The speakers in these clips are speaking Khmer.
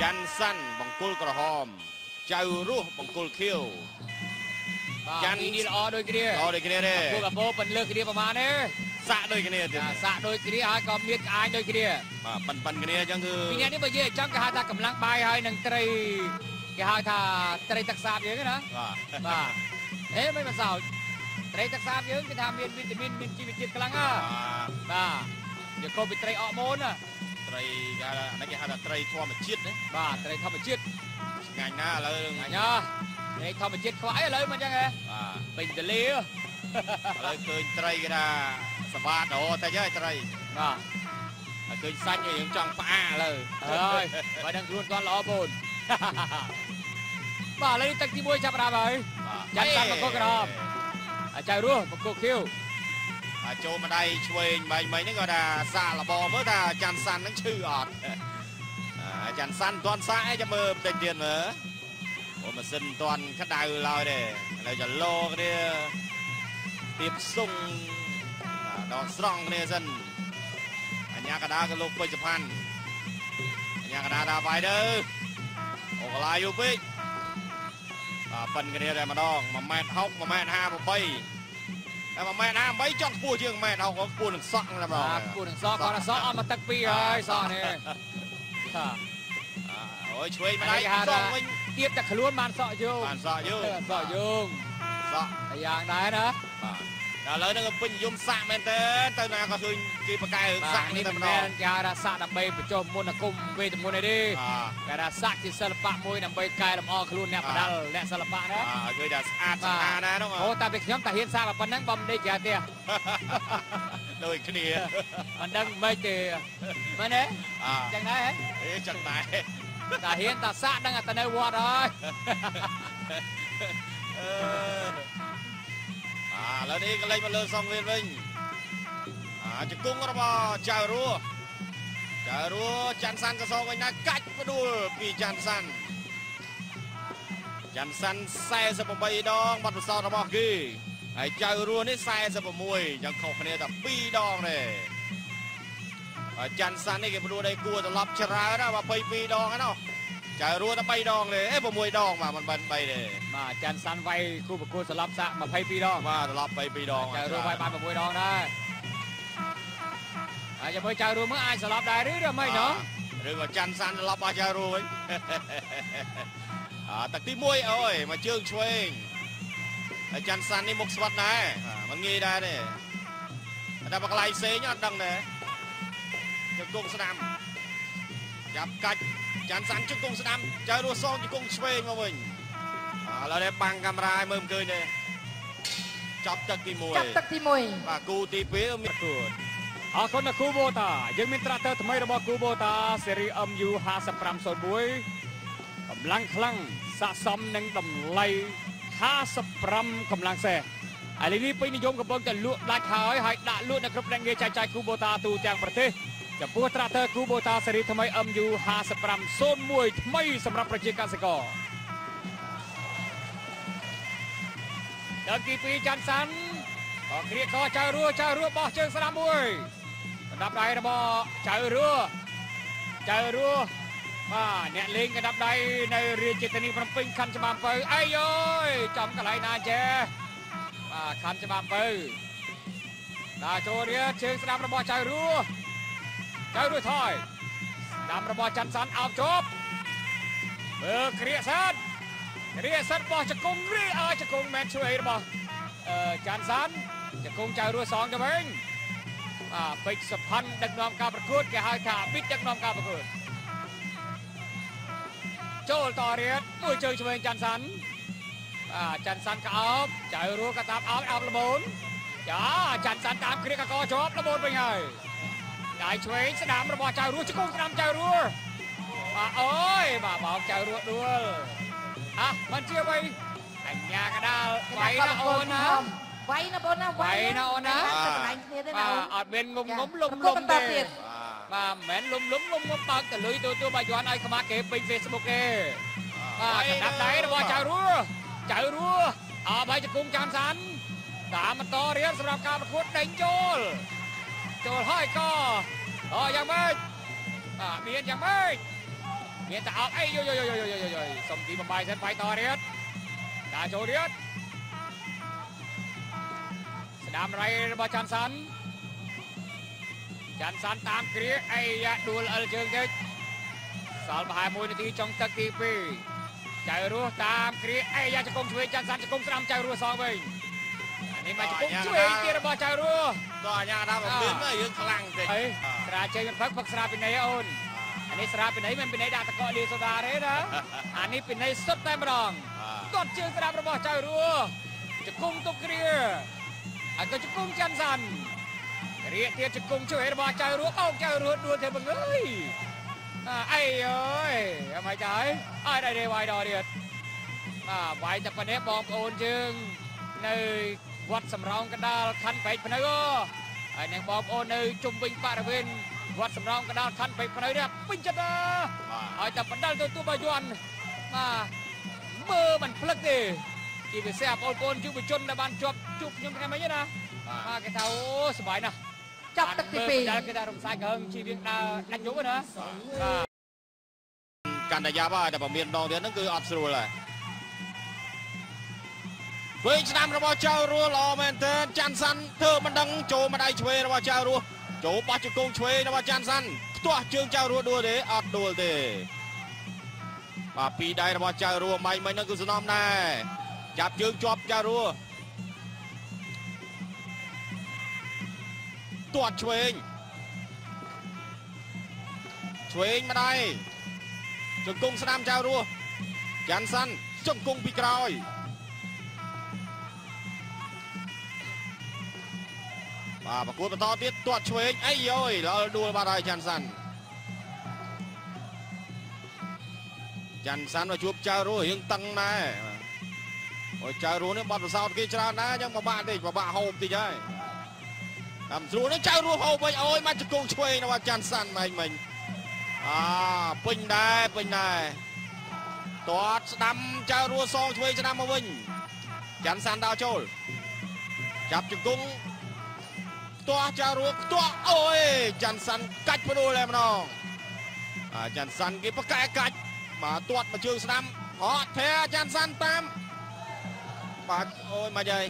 ច័ន្ទសាន់បង្គោលក្រហមចៅរស់បង្គោលខៀវបាទច័ន្ទពីនេះល្អដូចគ្នាល្អដូចគ្នាទេពួកកបោប៉ុនលើគ្នាប្រហែលទេសាក់ដូចគ្នាទៀតចាសាក់ដូចគ្នាហើយក៏មានក្អាយដូចគ្នាបាទប៉ិនប៉ិនគ្នាអញ្ចឹងគឺពីនេះនេះបើយើងអញ្ចឹងគេហៅថាកម្លាំងបាយហើយនឹងត្រីគេហៅថាត្រីទឹកសាបយើងណាបាទបាទអេមិនមកសោចត្រីទឹកសាបយើងគេថាមានវីតាមីនមានជីវជាតិខ្លាំងណាស់បាទបាទយកកូនពីត្រីអកម៉ូនណា ត្រីគេហៅថាអានេះគេហៅថាត្រីធម្មជាតិណាបាទត្រីធម្មជាតិឆ្ងាញ់ណាស់ឥឡូវអញ្ញាត្រីធម្មជាតិខ្វាយឥឡូវមិនអញ្ចឹងហ៎បាទពេញទលាឥឡូវឃើញត្រីគេថាសបាតរតិចហើយត្រីបាទហើយឃើញសាច់ហើយយើងចង់ផ្អាឥឡូវហើយបើដឹងខ្លួនគាត់ល្អបូនបាទឥឡូវនេះទឹកទី1ចាប់ផ្ដើមហើយបាទចាត់តាមបង្គោលក្រហមអាចៅរស់បង្គោលខៀវអា ចចូលម្ដាយឆ្វេងបែងមិញហ្នឹងគាត់ថាសាកលបមើលថាអាចាន់សាន់ហ្នឹងឈឺអត់អាចាន់សាន់មិនទាន់សាកឯងចាំមើលបន្តិចទៀតមើលអូម៉ាស៊ីនមិនទាន់ក្តៅឡើយទេឥឡូវចលោគ្នាទៀបសុងបាទដកស្រង់គ្នាសិនអញ្ញាកដាក៏លោកពេជ្រសុផាន់អញ្ញាកដាថាបាយទៅអូកន្លាយយូរពេកបាទប៉ិនគ្នាតែម្ដង1ម៉ែ ត្រ60 1ម៉ែត្រ58តែ1ម៉ែត្រ58ចង់ខ្ពស់ជាង1ម៉ែត្រ60ខ្ពស់នឹងសក់តែម្ដងបាទគួរនឹងសក់គាត់ថាសក់អត់មកទឹកពីរហើយសក់នេះថាអើអូយឆ្វេងម្ដាយអានេះគេហៅថាសក់វិញទៀតតែខ្លួនបានសក់យើងបានសក់យូរសក់យើងសក់តែយ៉ាងដែរណាបាទ ដល់ឥឡូវហ្នឹងក៏ពេញនិយមសាក់មែនតើទៅណាក៏ឃើញគេបកកែរឿងសាសាក់ក់នេះនេះតែមិនម្ដមែងនគេហៅថាសាក់ដើម្បីបញ្ចុះមន្តអាគមវេទមន្តទេបាទគេថាសាក់ជាសិល្បៈមួយដើម្បីកែលម្អខ្លួនអ្នកបដាល់អ្នកសិល្បៈណាបាទឃើញថាស្អាតស្អាតណាស់ហ្នឹងអូតែពីខ្ញុំតែហ៊ានសាក់តែប៉ុណ្ណឹងបំដេកក្រៅផ្ទះដូចគ្នាមិនដឹងមិនទេមែនទេអើចឹងដែរហ៎អេចឹងដែរតែហ៊ានតែសាក់ដឹងតែនៅវត្តហើយអឺអា ឥឡូវនេះក៏លេចមកលើសងវៀនវិញអាចង្គង់របស់ចៅរស់ចៅរស់ច័ន្ទសាន់ក៏សងវិញដែរកាច់ផ្ដួលពីច័ន្ទសាន់ច័ន្ទសាន់48ដងបាត់ពិសោធន៍របស់គេហើយចៅរស់នេះ46យ៉ាងខុសគ្នាតែ2ដងទេហើយច័ន្ទសាន់នេះគេផ្ដួលដែរគួរត្រឡប់ច្រើនណា22ដងហ្នឹង ចៅរស់តែ3ដងទេអេ6ដងបាទមិនបាន3ទេបាទចាន់សាន់វាយគូប្រកួតស្លាប់សាក់22ដងបាទត្រឡប់22ដងចៅរស់វាយបាន6ដងដែរហើយចាំមើលចៅរស់មើលអាចស្លាប់ដែរឬឬមិនណោះឬក៏ច័ន្ទសាន់ត្រឡប់មកចៅរស់វិញអាទឹកទី1អូយមកជើងឆ្វេងហើយច័ន្ទសាន់នេះមុខស្វិតដែរបាទមិនងាយដែរទេតែបកន្លែងផ្សេងអត់ដឹងដែរជង្គង់ស្ដាំចាប់កាច់ ច័ន្ទសាន់ជង្គង់ស្ដាំចៅរស់សងជង្គង់ឆ្វេងមកវិញឥឡូវនេះបាំងកាមេរ៉ាឲ្យមើលមិនឃើញទេចាប់ទឹកទី1ចាប់ទឹកទី1បាទគូទី2មានគួតអរគុណដល់គូបូតាយើងមានត្រាក់ទ័រថ្មីរបស់គូបូតាស៊េរី MU 5501កម្លាំងខ្លាំងស័ក្តិសមនឹងតម្លៃ55កម្លាំងសេះឥឡូវនេះពេញនិយមកំពុងតែលក់ដាច់ហើយហើយដាក់លក់នៅគ្រប់ដែនងារចែកចាយគូបូតាទូទាំងប្រទេស ចំពោះត្រាក់ទ័រគូបូតាស៊េរីថ្មី MU 5501ថ្មីសម្រាប់ប្រជាកសិករដើមទី2ចាន់សាន់អគ្រាកចៅរស់ចៅរស់បោះជើងស្ដាំមួយកណ្ដាប់ដៃរបស់ចៅរស់ចៅរស់បាទអ្នកលេងកណ្ដាប់ដៃនៅរាជធានីភ្នំពេញខណ្ឌច្បារអំពៅអាយអើយចំកន្លែងណាចេះបាទខណ្ឌច្បារអំពៅដល់ចូលរៀនជើងស្ដាំរបស់ចៅរ ស់ចៅរស់ថយស្ដាំរបស់ច័ន្ទសាន់អោបជប់មើលគ្រាកសាត់គ្រាកសាត់របស់ចង្គង់គ្រាកអើយចង្គង់មែនជួយអីរបស់អឺច័ន្ទសាន់ចង្គង់ចៅរស់សងទៅវិញបាទពេជ្រសុផាន់ដឹកនាំការប្រកួតគេហៅថាប៊ីតដឹកនាំការប្រកួតចូលតរៀតមួយជើងឆ្វេងច័ន្ទសាន់បាទច័ន្ទសាន់ក៏អោបចៅរស់ក៏តាមអោបអោបល្មូនចាច័ន្ទសាន់តាមគ្រាកកកជាប់ល្មូនវិញហើយ ដៃឆ្វេងស្ដាំរបស់ចៅរស់ជង្គង់ស្ដាំចៅរស់បាទអូយបាទបោកចៅរស់ដួលអះមិនជាអ្វីអញ្ញាកដាលវាយណាអូនណាវាយណាបងណាវាយណាអូនណាតែកន្លែងគ្នាទេណាបាទអូនអត់មានងុំងុំលុំប្រកលុួតំបន្តទេទៀតបាទបាទមិនមែនលុំលុំងុំងុំបើកតលុយទូទូបាយ័នឲ្យខ្មាស់គេពេញ Facebook ទេបាទកណ្ដាប់ដៃរបស់ចៅរស់ចៅរស់អបហើយជង្គង់ចានសាន់តាមបន្តរៀនសម្រាប់ការប្រកួតដេញចូល ចូលហើយកអយ៉ាងម៉េចបាទមានយ៉ាងម៉េចមានតែអត់អីយយយយយយយសុំទីបំបាយសិនបាយតរៀតដាក់ចូលរៀតស្ដាមរៃរបស់ចាន់សាន់ចាន់សាន់តាមគ្រាអីយ៉ាដួលអិលជើងតិចសល់ប្រហែល1នាទីចុងទឹកទី2ចៅរស់តាមគ្រាអីយ៉ាចង្គង់ឆ្វេងចាន់សាន់ចង្គង់ស្ដាំចៅរស់សងវិញ នេះមកជង្គង់ឆ្វេងទៀតរបស់ចៅរស់តោះអាញាដល់មកមានទៅយើងខ្លាំងតិចអីស្រាជើងផឹកផឹកស្រាពីណីអូនអានេះស្រាពីណីមិនពីណីដាក់តកកលាសូដាទេណាអានេះពីណីសុទ្ធតែម្ដងទាត់ជើងស្ដាប់របស់ចៅរស់ជង្គង់ទុកគ្រាហើយក៏ជង្គង់ច័ន្ទសាន់គ្រាទៀតជង្គង់ជួយរបស់ចៅរស់អោកចៅរស់ដួលទៅបង្អើយអីអើយអមចៅអើយដែរវាយដល់ទៀតបាទវាយតែប៉ុណ្ណេះបងប្អូនយើងនៅ វត្តសំរោងកណ្ដាលខណ្ឌបែកភ្នៅអូហើយនឹងបងប្អូននៅជុំវិញបរិវេណវត្តសំរោងកណ្ដាលខណ្ឌពេជ្រភ្នៅនេះពេញចិត្តណាស់ហើយតែបណ្ដាលទៅទូបាយ័នបាទមើលមិនភ្លឹកទេជាពិសេសបងប្អូនយុវជនដែលបានជាប់ជួបខ្ញុំថ្ងៃមិញណាបាទគេថាអូសប្បាយណាស់ចាប់ទឹកទីបណ្ដាលគេថារំសាយកើងជីរៀងដើរដាច់យប់ណាបាទកាន់តែយ៉ាប់ហើយតែបើមានដងទៀតហ្នឹងគឺអត់ស្រួលហើយ វិញឆ្នាំរបស់ចៅរស់ល្អមែនទែនចាន់សាន់ធ្វើមិនដឹងចូលម្ដាយឆ្វេងរបស់ចៅរស់ចូលបោះជង្គង់ឆ្វេងរបស់ចាន់សាន់ផ្ទាស់ជើងចៅរស់ដួលទេអត់ដួលទេបាទពីដៃរបស់ចៅរស់ម៉ៃមិញហ្នឹងគឺសំណំដែរចាប់ជើងជាប់ចៅរស់ទាត់ឆ្វេងឆ្វេងម្ដាយជង្គង់ស្ដាំចៅរស់ចាន់សាន់ជង្គង់ពីក្រោយ បាទប្រកួតបន្តទៀតទាត់ឆ្វេងអីយយដល់ដួលបាត់ហើយចាន់សាន់ចាន់សាន់មកជួបចៅរស់រៀងតឹងដែរអូយចៅរស់នេះបាត់ប្រសោតគេច្រើនដែរអញ្ចឹងពិបាកតិចពិបាកហូបតិចហើយតាមស្រួលនេះចៅរស់ហូបវិញអូយមកជង្គង់ឆ្វេងរបស់ចាន់សាន់មិញមិញអាពេញដែរពេញដែរតាត់ស្ដាំចៅរស់សងឆ្វេងស្ដាំមកវិញចាន់សាន់ដល់ចូលចាប់ជង្គង់ ផ្ទាស់ចៅរស់ផ្ទាស់អូយចាន់សាន់កាច់ផ្ដួលតែម្ដងអាចាន់សាន់គេប្រកែកាច់បាទទាត់មកជើងស្ដាំហត់ធាចាន់សាន់តាមបាទអូយមកយាយ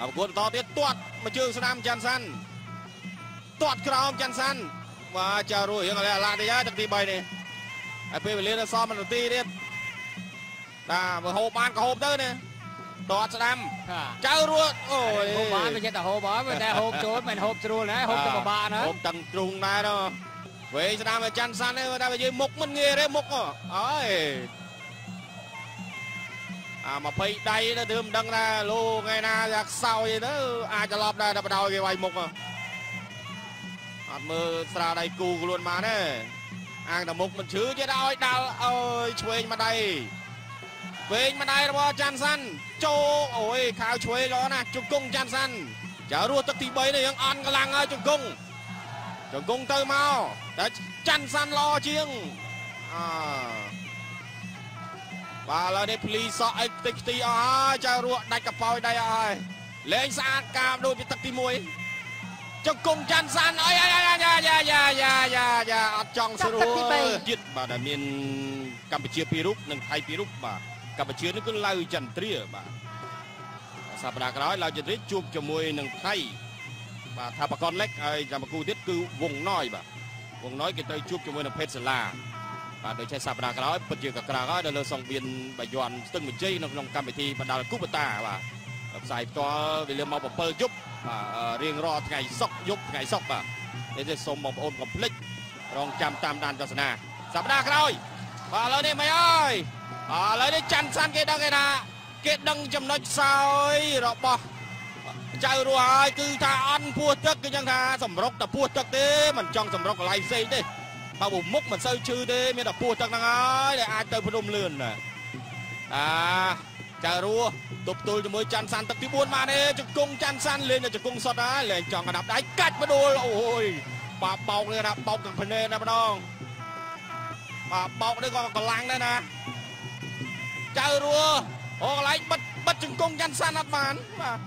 អបគួតបន្តទៀតទាត់មកជើងស្ដាំចាន់សាន់ទាត់ក្រោមចាន់សាន់បាទចារួយរឿងអាឡាតិចហើយទឹកទី3នេះហើយពេលវេលានៅសល់1នាទីទៀតបាទបើហូបបានក៏ហូបទៅណា តតស្ដាំបាទចៅរួតអូយហូបបានវាចេះតែហូបហើយតែហូបចូលមិនហូបស្រួលណាហូបទៅពិបាកណាហូបតឹងទ្រូងដែរនោះវែងស្ដាំឲ្យច័ន្ទសាន់ទេតែបើយើងមុខមិនងាយទេមុខអើយអា20ដៃទៅធ្វើមិនដឹងថាលោថ្ងៃណាយ៉ាខ្សោយទៅអាចត្រឡប់ដែរតែបដ ாய் គេវាយមុខហ៎អត់មើលស្រាដៃគូខ្លួនបានទេអាងតែមុខមិនឈឺទៀតឲ្យដាល់អើយឆ្វេងម្ដាយឆ្វែងមួយដៃរបស់ចាន់សាន់ចូលអូយខាវឆ្វេងល្អណាស់ជង្គង់ចាន់សាន់ចារស់ទឹកទី3នេះយើងអន់កម្លាំងហើយជង្គង់ជង្គង់ទៅមកតែចាន់សាន់ល្អជាងអបាទឥឡូវនេះភ្លីសក់អីខ្ទេចខ្ទីអស់ហើយចៅរក់ដាច់កប៉ោយដៃអស់ហើយលេងស្អាតកាមដូចពីទឹកទី1ចង្គង់ចាន់សាន់អីយ៉ាយ៉ាយ៉ាយ៉ាយ៉ាយ៉ាយ៉ាអត់ចង់ស្រួលទៀតបាទដែលមានកម្ពុជាពីររូបនិងថៃពីររូបបាទ កម្ពុជានេះគឺឡៅចន្ទ្រាបាទសប្តាហ៍ក្រោយឡៅចន្ទ្រាជួបជាមួយនឹងថៃបាទថាបកនលិចហើយចាំបកគូទៀតគឺវងណយបាទវងណយគេទៅជួបជាមួយនឹងភេទសាឡាបាទដូចជាសប្តាហ៍ក្រោយពិតជាកក្រាស់ហើយនៅលើសង្វៀនបាយ័នស្ទឹងមជ័យនៅក្នុងកម្មវិធីបណ្ដាលគូបតាបាទផ្សាយផ្ទាល់វេលាម៉ោង7យប់បាទរៀងរាល់ថ្ងៃសុក្រយប់ថ្ងៃសុក្របាទនេះទេសូមបងប្អូនកុំភ្លេចរងចាំតាមដានទស្សនាសប្តាហ៍ក្រោយបាទឥឡូវនេះមិនអើយ ឥឡូវនេះច័ន្ទសាន់គេដឹងគេថាគេដឹងចំណុចខ្សោយរបស់ចៅរស់ហើយគឺថាអន់ពោះទឹកគឺយ៉ាងថាសម្រុកតែពោះទឹកទេមិនចង់សម្រុកកន្លែងផ្សេងទេបើមុខមិនសូវឈឺទេមានតែពោះទឹកហ្នឹងហើយដែលអាចទៅភ្នំលឿនណាអាចៅរស់ទប់ទល់ជាមួយច័ន្ទសាន់ទឹកទី4បានទេជង្គង់ច័ន្ទសាន់លេងតែជង្គង់សុតហើយលេងចង់កណ្ដាប់ដៃកាច់បដួលអូយបាទបោកនេះណាបោកទាំងភ្នែកណាម្ដងបាទបោកនេះក៏កម្លាំងដែរណា ចៅរស់អូកន្លែងបិទបិទជង្គង់ច័ន្ទសាន់អត់បានបាទ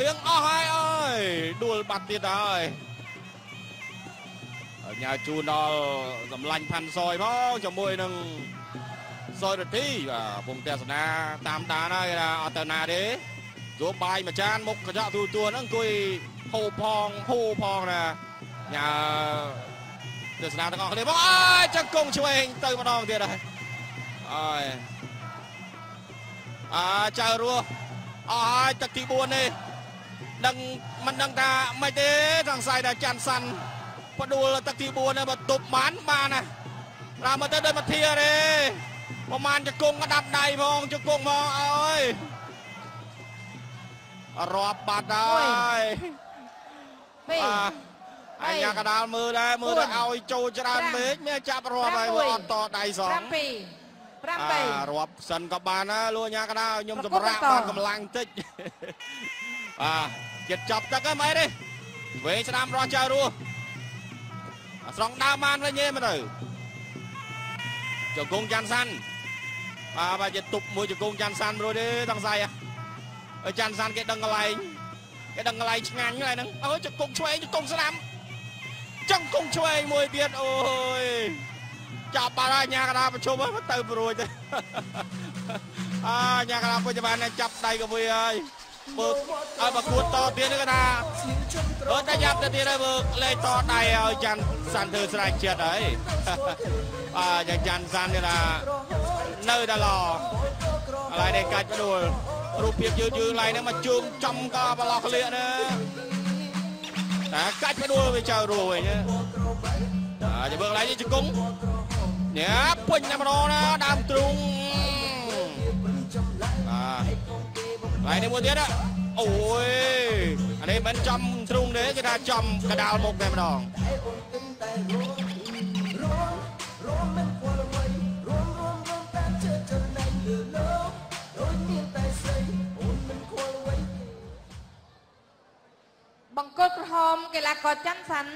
រៀងអស់ហើយអើយដួលបាត់ទៀតហើយញ៉ាជូនដល់សម្លាញ់ផាន់សយផងជាមួយនឹងសយរទ្ធីបាទពងទេសនាតាមដានហើយគេថាអត់ទៅណាទេយកបាយមួយចានមុខកញ្ចក់ទូទួហ្នឹងអង្គុយហូបផងហូបផងណាញ៉ាទេសនាទាំងអស់គ្នាមកអើយចង្កងឆ្វេងទៅម្ដងទៀតហើយអើយ អើចៅរស់អស់ហើយទឹកទី4នេះដឹងមិនដឹងថាមិនទេសង្ស័យថាច័ន្ទសាន់ផ្ដួលទឹកទី4នេះបើទប់បានបានណាតាមមកទៅដូចមកធាទេប្រហែលជង្គង់ក៏ដាប់ដៃផងជង្គង់មកអើយរាប់បាត់ហើយពីរបាទអញ្ញាកដាលមើលដែរមើលទៅឲ្យចូលច្រើនពេកមានចាប់រាប់ហើយមើលអត់តដៃសង5 2 5អា3រាប់សិនក៏បានណាលោកអញ្ញាកដាលខ្ញុំប្រកបសម្រាប់បន្តបានកម្លាំងតិចបាទចិត្តចាប់ទឹកហ្នឹងម៉េចទេវេស្ដាំរស់ចៅរស់អាស្រង់ដើមបានវិញទេមើលទៅជង្គង់ចាន់សាន់បាទបាទជាទប់មួយជង្គង់ចាន់សាន់រួចទេតង្សៃអើចាន់សាន់គេដឹងកន្លែងគេដឹងកន្លែងឆ្ងាញ់ហើយហ្នឹងអើជង្គង់ឆ្វេងជង្គង់ស្ដាំជង្គង់ឆ្វេងមួយទៀតអូយ ចាប់បាត់ហើយញ៉ាកដាប្រជុំហើយទៅព្រួយទៅអើញ៉ាកដាពុជបានចាប់ដៃកវីហើយបើឲ្យប្រកួតតទៀតនេះគេថាបើតែយ៉ាប់ទៅទៀតហើយបើលេខតដៃឲ្យចាន់សាន់ធ្វើស្រេចចិត្តហើយអើយ៉ាងចាន់សាន់គេថានៅតែល្អឥឡូវនេះកាច់ផ្ដួលរូបភាពយឺតយឺតឡើងហ្នឹងមកជើងចំក៏ប្រឡោះក្លៀកណាតែកាច់ផ្ដួលវាចៅរួវិញណាអើចាំមើលកន្លែងនេះជង្គង់ ញ៉ាពេញតែម្ដងណាដើមទ្រូងបាទកន្លែងនេះមួយទៀតណាអូយអានេះមិនចំទ្រូងទេគេថាចំកដាលមុខតែម្ដងបង្គោលក្រហមកីឡាករច័ន្ទសាន់